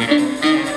Música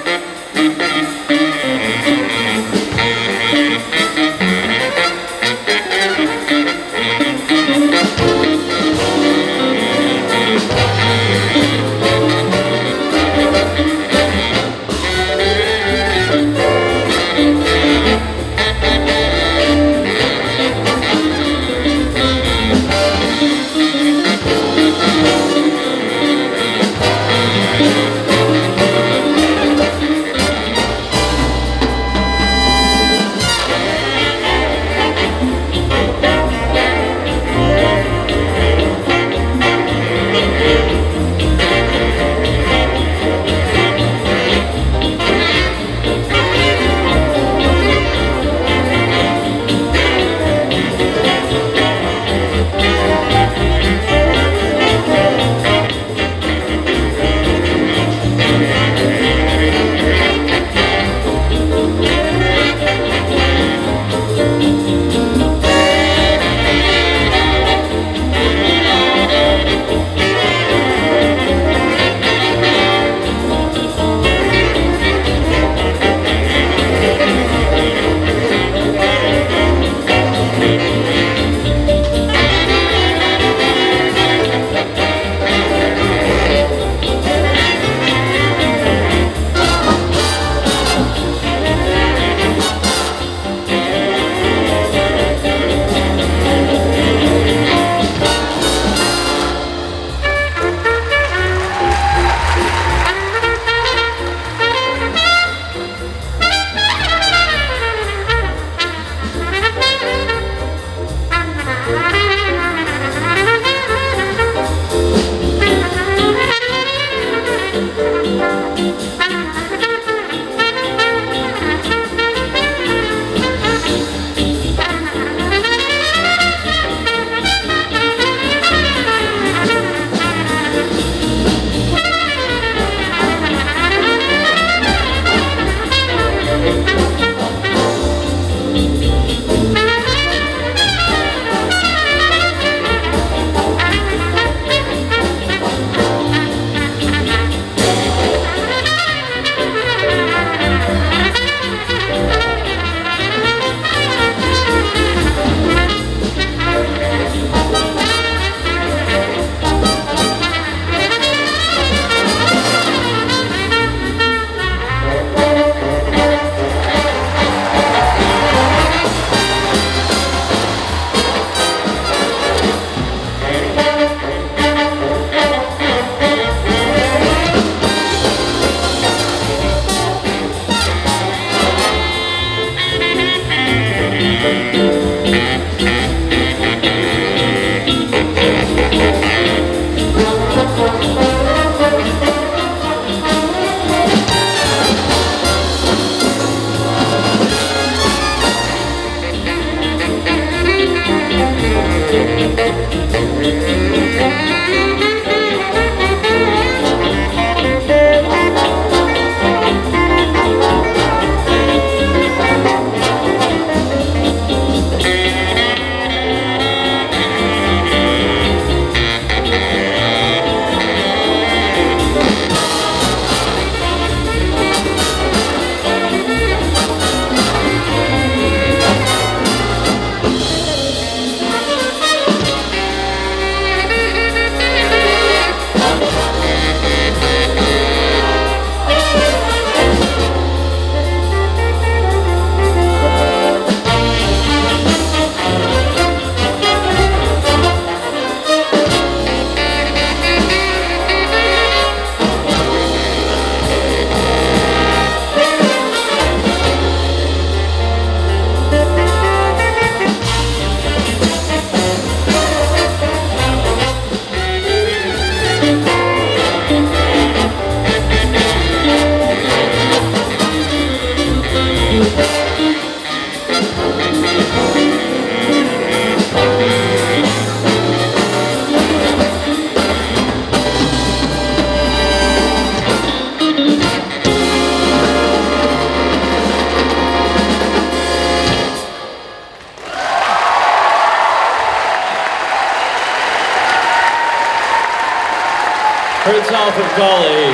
Heard South of.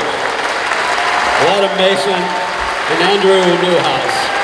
Adam Mason and Andrew Newhouse.